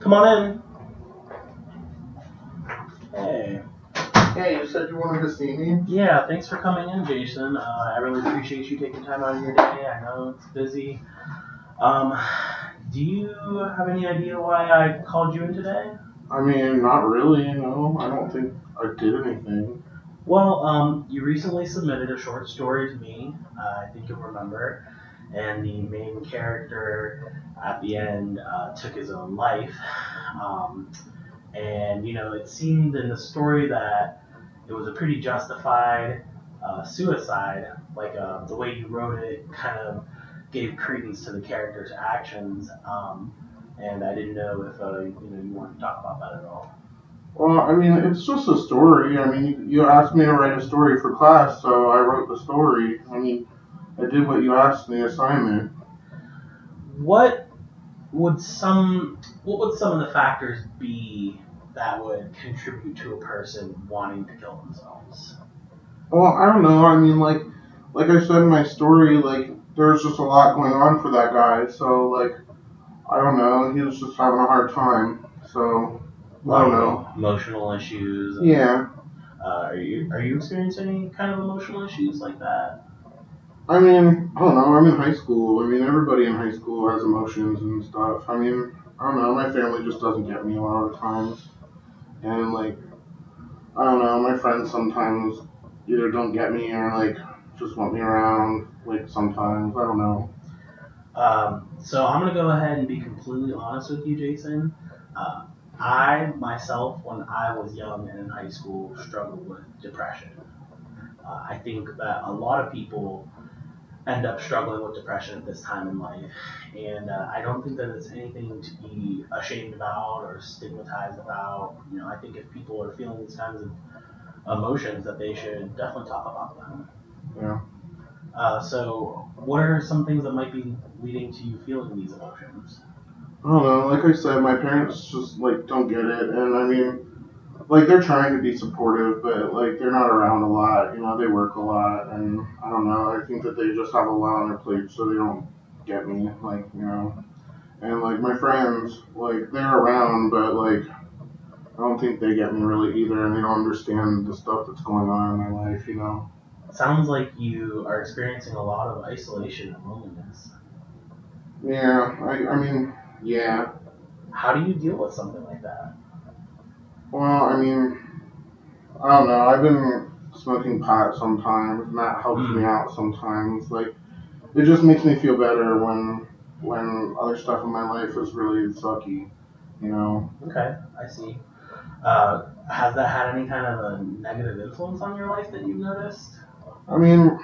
Come on in. Hey. Hey, you said you wanted to see me? Yeah, thanks for coming in, Jason. Uh, I really appreciate you taking time out of your day. I know it's busy. Um, do you have any idea why I called you in today? I mean, not really, no. I don't think I did anything. Well, um, you recently submitted a short story to me. Uh, I think you'll remember. And the main character at the end uh, took his own life. Um, and, you know, it seemed in the story that it was a pretty justified uh, suicide. Like uh, the way you wrote it kind of gave credence to the character's actions. Um, and I didn't know if uh, you know you wanted to talk about that at all. Well, I mean, it's just a story. I mean, you, you asked me to write a story for class, so I wrote the story. I mean, I did what you asked in the assignment. What would some what would some of the factors be that would contribute to a person wanting to kill themselves? Well, I don't know. I mean, like, like I said in my story, like, there's just a lot going on for that guy. So, like, I don't know. He was just having a hard time. So, I don't know. Emotional issues. and, Yeah. Uh, are you are you experiencing any kind of emotional issues like that? I mean, I don't know. I'm in high school. I mean, everybody in high school has emotions and stuff. I mean, I don't know. My family just doesn't get me a lot of times. And, like, I don't know. My friends sometimes either don't get me or, like, just want me around. Like, sometimes. I don't know. Um, so I'm gonna go ahead and be completely honest with you, Jason. Uh, I myself, when I was young and in high school, struggled with depression. Uh, I think that a lot of people end up struggling with depression at this time in life, and uh, I don't think that it's anything to be ashamed about or stigmatized about. You know, I think if people are feeling these kinds of emotions, that they should definitely talk about them. Yeah. Uh, so, what are some things that might be leading to you feeling these emotions? I don't know. Like I said, my parents just, like, don't get it. And, I mean, like, they're trying to be supportive, but, like, they're not around a lot. You know, they work a lot. And, I don't know. I think that they just have a lot on their plate, so they don't get me. Like, you know. And, like, my friends, like, they're around, but, like, I don't think they get me really either. And they don't understand the stuff that's going on in my life, you know. Sounds like you are experiencing a lot of isolation and loneliness. Yeah. I, I mean, yeah. How do you deal with something like that? Well, I mean, I don't know. I've been smoking pot sometimes, and that helps me out sometimes. Like, it just makes me feel better when when other stuff in my life is really sucky. You know? Okay, I see. Uh, has that had any kind of a negative influence on your life that you've noticed? I mean,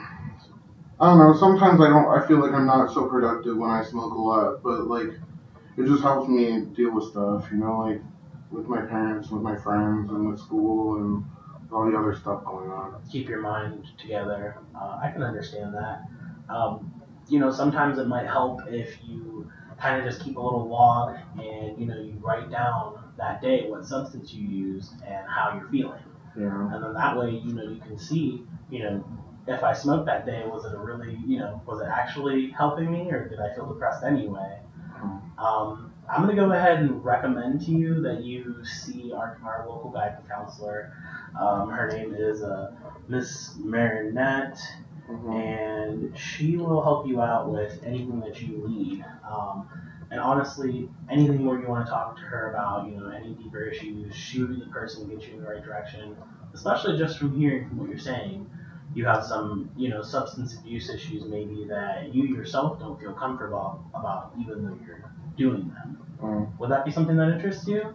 I don't know. Sometimes I don't. I feel like I'm not so productive when I smoke a lot, but like, it just helps me deal with stuff. You know, like with my parents, with my friends, and with school, and all the other stuff going on. Keep your mind together. Uh, I can understand that. Um, you know, sometimes it might help if you kind of just keep a little log and you know you write down that day what substance you used and how you're feeling. Yeah. and then that way you know you can see you know if i smoked that day was it a really you know was it actually helping me or did i feel depressed anyway um, i'm going to go ahead and recommend to you that you see our, our local guidance counselor um, her name is uh, miss marinette Mhm. and she will help you out with anything that you need. Um, and honestly, anything more you want to talk to her about, you know, any deeper issues, she would be the person to get you in the right direction. Especially just from hearing from what you're saying, you have some, you know, substance abuse issues maybe that you yourself don't feel comfortable about, even though you're doing them. Mm. Would that be something that interests you?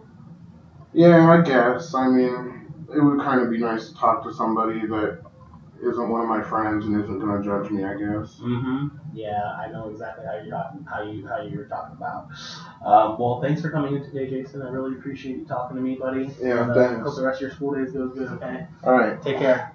Yeah, I guess. I mean, it would kind of be nice to talk to somebody that isn't one of my friends and isn't going to judge me. I guess. Mm-hmm. Yeah, I know exactly how you're talking, how you how you were talking about. Um, well, thanks for coming in today, Jason. I really appreciate you talking to me, buddy. Yeah, And, uh, thanks. Hope the rest of your school days goes good. Okay. All right. Take care.